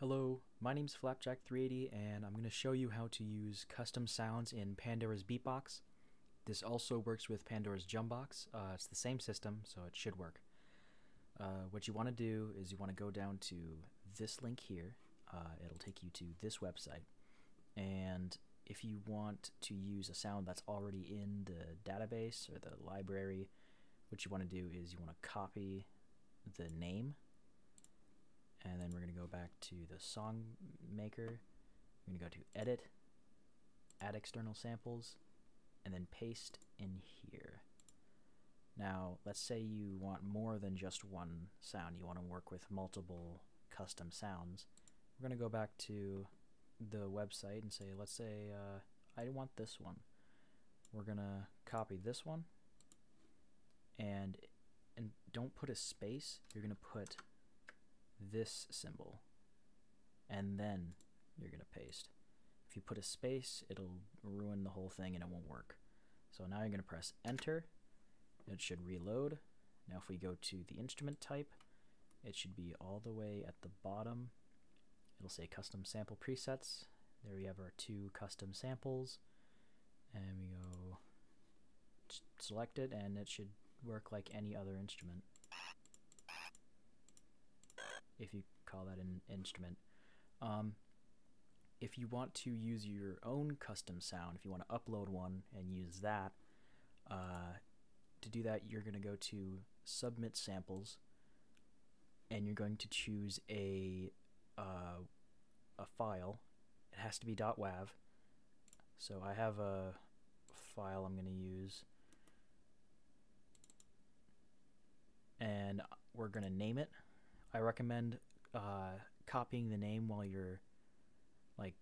Hello, my name's Flapjack380 and I'm going to show you how to use custom sounds in Pandora's Beatbox. This also works with Pandora's JummBox. Uh, it's the same system, so it should work. Uh, what you want to do is you want to go down to this link here. Uh, it'll take you to this website. And if you want to use a sound that's already in the database or the library, what you want to do is you want to copy the name and then we're going to go back to the song maker. We're going to go to edit, add external samples, and then paste in here. Now, let's say you want more than just one sound. You want to work with multiple custom sounds. We're going to go back to the website and say, let's say uh, I want this one. We're going to copy this one and and don't put a space. You're going to put this symbol and then you're going to paste. If you put a space, it'll ruin the whole thing and it won't work. So now you're going to press enter. It should reload. Now if we go to the instrument type, it should be all the way at the bottom. It'll say custom sample presets. There we have our two custom samples. And we go select it and it should work like any other instrument if you call that an instrument. Um, if you want to use your own custom sound, if you want to upload one and use that, uh, to do that, you're going to go to Submit Samples, and you're going to choose a uh, a file. It has to be .wav. So I have a file I'm going to use, and we're going to name it. I recommend uh, copying the name while you're like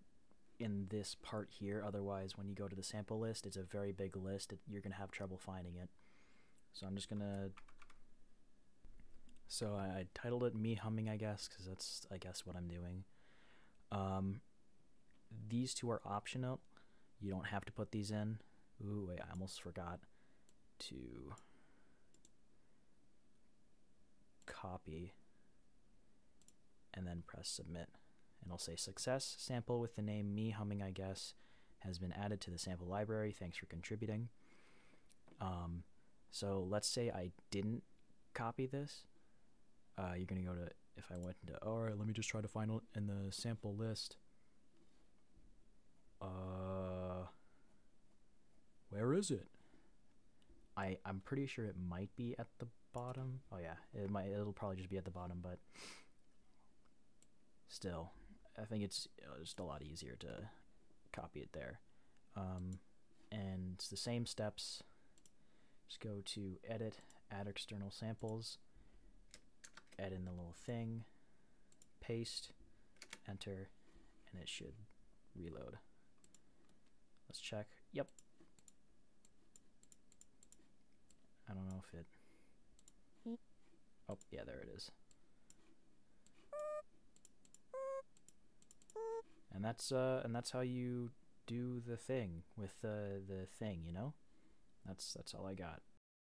in this part here. Otherwise, when you go to the sample list, it's a very big list. It, you're gonna have trouble finding it. So I'm just gonna. So I, I titled it "Me Humming," I guess, because that's I guess what I'm doing. Um, these two are optional. You don't have to put these in. Ooh, wait, I almost forgot to copy and then press submit. And it'll say success sample with the name me humming I guess has been added to the sample library. Thanks for contributing. Um, so let's say I didn't copy this. Uh, you're gonna go to if I went into all right, let me just try to find in the sample list. Uh, where is it? I I'm pretty sure it might be at the bottom. Oh yeah, it might. It'll probably just be at the bottom, but still, I think it's just a lot easier to copy it there. Um, and it's the same steps. Just go to edit, add external samples, add in the little thing, paste, enter, and it should reload. Let's check. Yep. I don't know if it. Oh, yeah, there it is. And that's uh and that's how you do the thing with the the thing you know? That's that's all i got